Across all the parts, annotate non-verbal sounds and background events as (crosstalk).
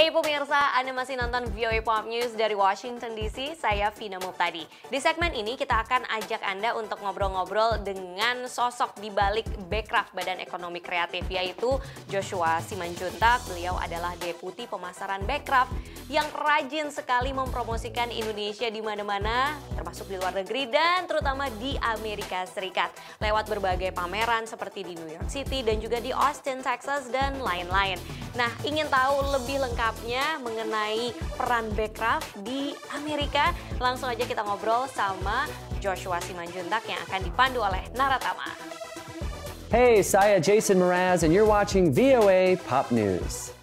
Hey pemirsa, Anda masih nonton VOA Pop News dari Washington DC, saya Vina Muptadi. Di segmen ini kita akan ajak Anda untuk ngobrol-ngobrol dengan sosok di balik Backcraft Badan Ekonomi Kreatif, yaitu Joshua Simanjuntak. Beliau adalah Deputi Pemasaran Backcraft yang rajin sekali mempromosikan Indonesia di mana-mana, termasuk di luar negeri dan terutama di Amerika Serikat. Lewat berbagai pameran seperti di New York City dan juga di Austin, Texas, dan lain-lain. Nah, ingin tahu lebih lengkap lengkapnya mengenai peran Backcraft di Amerika. Langsung aja kita ngobrol sama Joshua Simanjuntak yang akan dipandu oleh Naratama. Hey, saya Jason Mraz and you're watching VOA Pop News.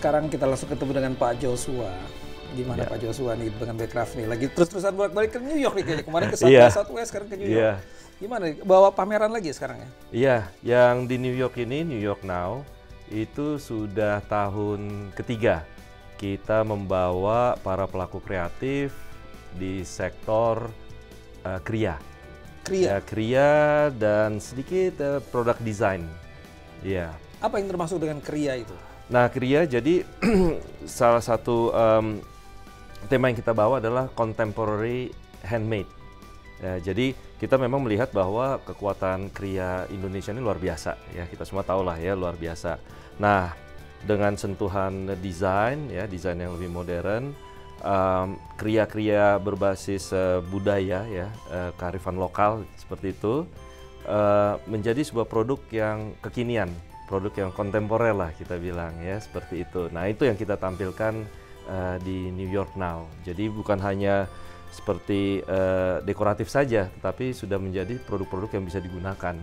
Sekarang kita langsung ketemu dengan Pak Joshua gimana yeah. Pak Joshua nih dengan Backcraft nih lagi terus-terusan bolak-balik ke New York nih kayaknya kemarin ke South (laughs) yeah. Southwest sekarang ke New York yeah. gimana bawa pameran lagi sekarang ya iya yeah. yang di New York ini New York Now itu sudah tahun ketiga kita membawa para pelaku kreatif di sektor uh, kria kria ya, kria dan sedikit uh, produk desain ya yeah. apa yang termasuk dengan kria itu Nah, Kria jadi (clears throat) salah satu um, tema yang kita bawa adalah contemporary handmade. Ya, jadi kita memang melihat bahwa kekuatan kriya Indonesia ini luar biasa ya kita semua tahu lah ya luar biasa. Nah dengan sentuhan desain ya desain yang lebih modern, um, kriya-kriya berbasis uh, budaya ya uh, kearifan lokal seperti itu uh, menjadi sebuah produk yang kekinian, produk yang kontemporer lah kita bilang ya seperti itu. Nah itu yang kita tampilkan uh, di New York Now. Jadi bukan hanya seperti uh, dekoratif saja, tetapi sudah menjadi produk-produk yang bisa digunakan.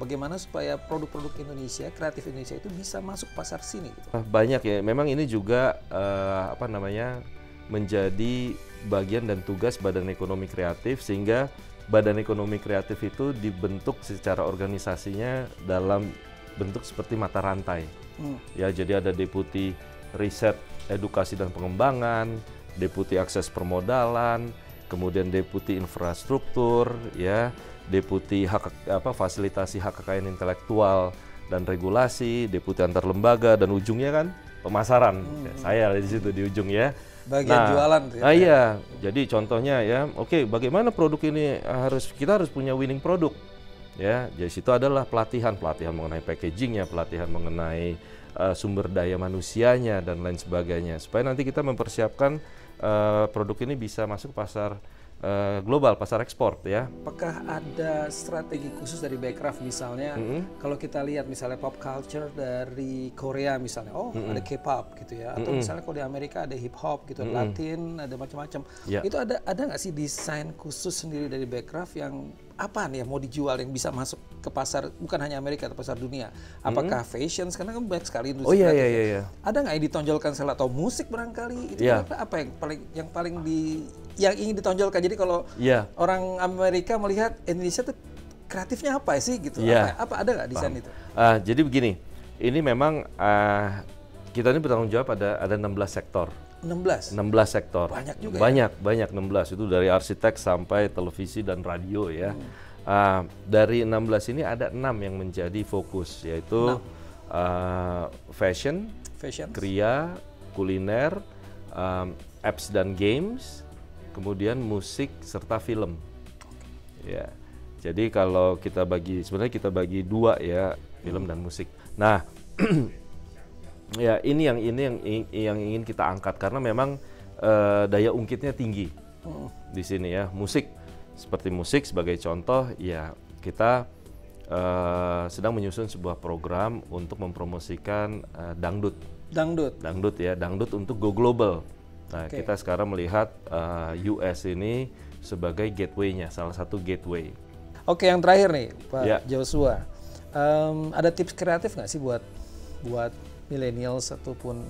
Bagaimana supaya produk-produk Indonesia, kreatif Indonesia itu bisa masuk pasar sini? Gitu? Banyak ya. Memang ini juga uh, apa namanya menjadi bagian dan tugas Badan Ekonomi Kreatif sehingga Badan Ekonomi Kreatif itu dibentuk secara organisasinya dalam bentuk seperti mata rantai. Hmm. Ya, jadi ada deputi riset edukasi dan pengembangan, deputi akses permodalan, kemudian deputi infrastruktur, ya, deputi hak apa fasilitasi hak kekayaan intelektual dan regulasi, deputi antar lembaga dan ujungnya kan pemasaran. Hmm. Ya, saya di situ di ujung ya. Bagian nah, jualan. Ya. Nah, iya. Jadi contohnya ya, oke, okay, bagaimana produk ini harus kita harus punya winning produk. Ya, jadi situ adalah pelatihan, pelatihan mengenai packagingnya, pelatihan mengenai uh, sumber daya manusianya dan lain sebagainya supaya nanti kita mempersiapkan uh, produk ini bisa masuk pasar uh, global pasar ekspor ya. Apakah ada strategi khusus dari Backcraft misalnya mm -hmm. kalau kita lihat misalnya pop culture dari Korea misalnya, oh mm -hmm. ada K-pop gitu ya, atau mm -hmm. misalnya kalau di Amerika ada hip hop gitu, mm -hmm. Latin ada macam-macam. Yeah. Itu ada ada nggak sih desain khusus sendiri dari Backcraft yang apa nih yang mau dijual yang bisa masuk ke pasar bukan hanya Amerika atau pasar dunia? Apakah mm -hmm. fashion? Karena kan banyak sekali industri. Oh iya iya iya. iya. Ada nggak yang ditonjolkan salah atau musik barangkali? Itu yeah. apa, apa yang paling yang paling di yang ingin ditonjolkan? Jadi kalau yeah. orang Amerika melihat Indonesia tuh kreatifnya apa sih gitu? Yeah. Apa, apa ada nggak desain itu? Uh, jadi begini, ini memang uh, kita ini bertanggung jawab ada ada 16 sektor. 16. 16 sektor. Banyak juga. Banyak, ya? banyak 16 itu dari arsitek sampai televisi dan radio ya. Hmm. Uh, dari 16 ini ada enam yang menjadi fokus yaitu uh, fashion, fashion, kria, kuliner, um, apps dan games, kemudian musik serta film. Ya. Jadi kalau kita bagi sebenarnya kita bagi dua ya, film dan musik. Nah, (clears throat) ya ini yang ini yang yang ingin kita angkat. Karena memang uh, daya ungkitnya tinggi hmm. di sini ya. Musik seperti musik sebagai contoh ya kita uh, sedang menyusun sebuah program untuk mempromosikan uh, dangdut. Dangdut. Dangdut ya dangdut untuk go global. Nah okay. kita sekarang melihat uh, US ini sebagai gateway-nya salah satu gateway. Oke yang terakhir nih Pak ya. Joshua. Um, ada tips kreatif nggak sih buat buat millennials ataupun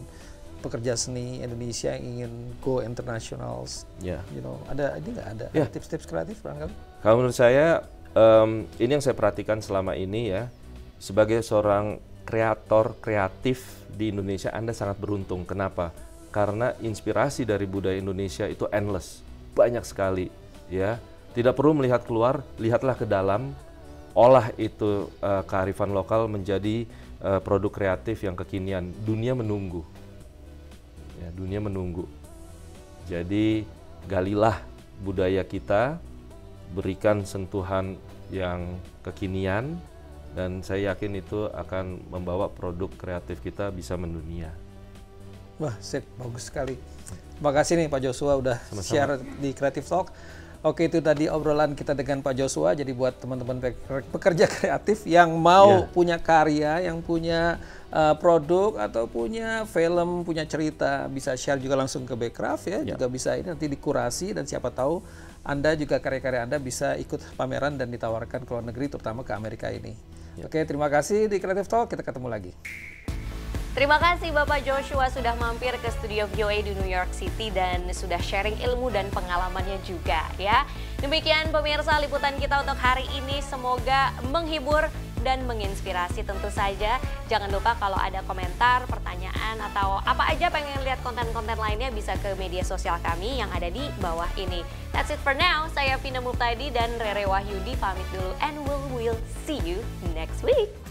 pekerja seni Indonesia yang ingin go international, yeah. you know, ada ini nggak ada yeah. tips-tips kreatif barangkali? Kalau menurut saya um, ini yang saya perhatikan selama ini ya, sebagai seorang kreator kreatif di Indonesia Anda sangat beruntung. Kenapa? Karena inspirasi dari budaya Indonesia itu endless, banyak sekali ya. Tidak perlu melihat keluar, lihatlah ke dalam, olah itu uh, kearifan lokal menjadi uh, produk kreatif yang kekinian. Dunia menunggu. Ya, dunia menunggu. Jadi galilah budaya kita, berikan sentuhan yang kekinian dan saya yakin itu akan membawa produk kreatif kita bisa mendunia. Wah, sip, bagus sekali. Terima kasih nih Pak Joshua udah Sama-sama. share di Creative Talk. Oke itu tadi obrolan kita dengan Pak Joshua. Jadi buat teman-teman pekerja kreatif yang mau yeah. punya karya, yang punya uh, produk atau punya film, punya cerita, bisa share juga langsung ke Backcraft ya. Yeah. Juga bisa ini nanti dikurasi dan siapa tahu Anda juga karya-karya Anda bisa ikut pameran dan ditawarkan ke luar negeri, terutama ke Amerika ini. Yeah. Oke terima kasih di Creative Talk. Kita ketemu lagi. Terima kasih Bapak Joshua sudah mampir ke studio VOA di New York City dan sudah sharing ilmu dan pengalamannya juga ya. Demikian pemirsa liputan kita untuk hari ini semoga menghibur dan menginspirasi tentu saja. Jangan lupa kalau ada komentar, pertanyaan atau apa aja pengen lihat konten-konten lainnya bisa ke media sosial kami yang ada di bawah ini. That's it for now. Saya Vina Murtadi dan Rere Wahyudi pamit dulu and we'll, we'll see you next week.